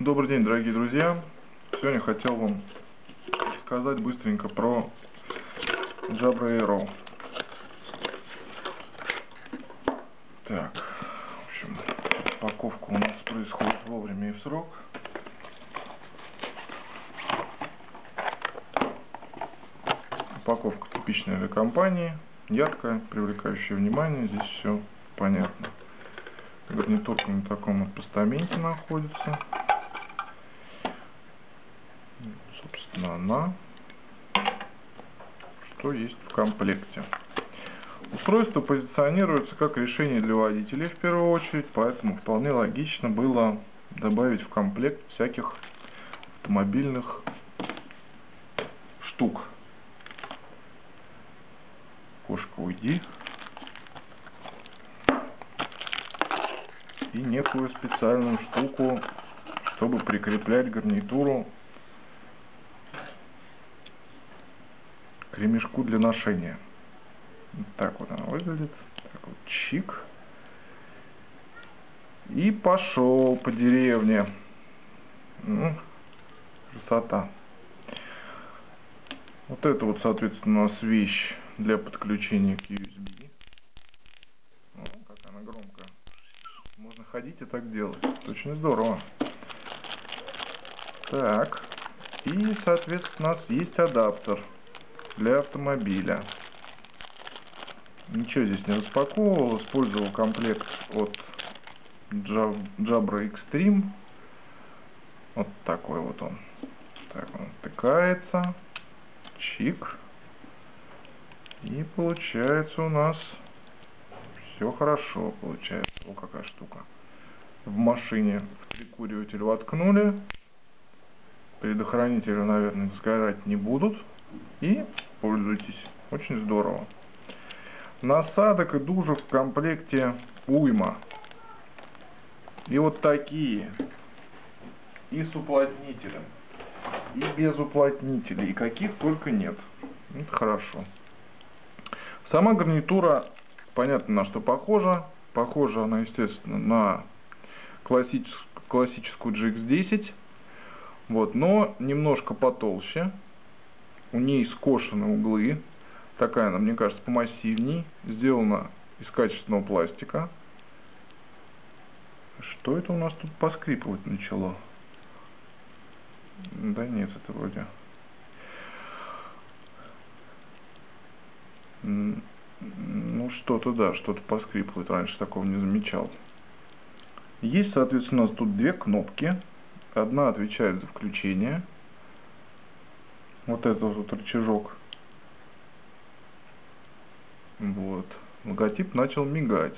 Добрый день, дорогие друзья! Сегодня хотел вам сказать быстренько про Jabra Aero. Так, в общем, упаковка у нас происходит вовремя и в срок. Упаковка типичной авиакомпании, яркая, привлекающая внимание, здесь все понятно. Гарнитурка на таком вот постаменте находится. Собственно, она. Что есть в комплекте. Устройство позиционируется как решение для водителей в первую очередь, поэтому вполне логично было добавить в комплект всяких автомобильных штук. Кошка, уйди. И некую специальную штуку, чтобы прикреплять гарнитуру к ремешку для ношения. Так вот она выглядит. Так вот, чик. И пошел по деревне. Ну, красота. Вот это вот, соответственно, у нас вещь для подключения к USB. О, как она громкая. Можно ходить и так делать. Это очень здорово. Так. И, соответственно, у нас есть адаптер для автомобиля. Ничего здесь не распаковывал, использовал комплект от Jabra Extreme. Вот такой вот он. Так он втыкается. Чик. И получается у нас все хорошо получается. О, какая штука. В машине в прикуриватель воткнули. Предохранители, наверное, сгорать не будут. И пользуйтесь. Очень здорово. Насадок и дужек в комплекте уйма. И вот такие. И с уплотнителем. И без уплотнителей. И каких только нет. Это хорошо. Сама гарнитура, понятно на что похожа. Похожа она, естественно, на классическую, классическую GX10. Вот, но немножко потолще у ней скошены углы. Такая она, мне кажется, помассивней. Сделана из качественного пластика. Что это у нас тут поскрипывать начало? Да нет, это вроде... Ну, что-то, да, что-то поскрипывает. Раньше такого не замечал. Есть, соответственно, у нас тут две кнопки. Одна отвечает за включение вот этот вот рычажок. Вот. Логотип начал мигать.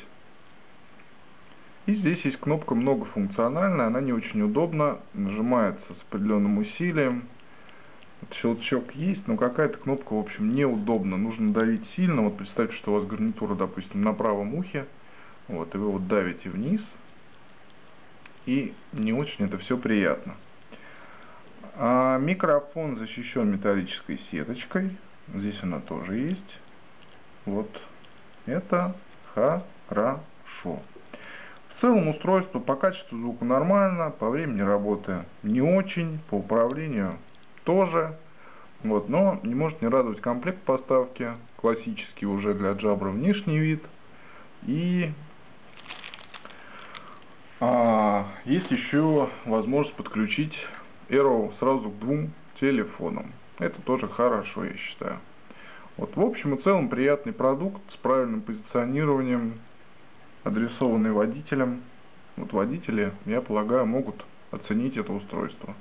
И здесь есть кнопка многофункциональная, она не очень удобна, нажимается с определенным усилием. Вот щелчок есть, но какая-то кнопка, в общем, неудобна. Нужно давить сильно. Вот представьте, что у вас гарнитура, допустим, на правом ухе. Вот, и вы вот давите вниз. И не очень это все приятно. А микрофон защищен металлической сеточкой. Здесь она тоже есть. Вот. Это хорошо. В целом устройство по качеству звука нормально, по времени работы не очень, по управлению тоже. Вот, но не может не радовать комплект поставки, классический уже для Jabra внешний вид. И а, есть еще возможность подключить Arrow сразу к двум телефонам. Это тоже хорошо, я считаю. Вот, в общем и целом, приятный продукт с правильным позиционированием, адресованный водителям. Вот водители, я полагаю, могут оценить это устройство.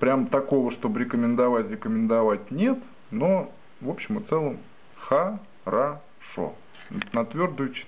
Прям такого, чтобы рекомендовать, рекомендовать нет, но в общем и целом хорошо. На твердую 4.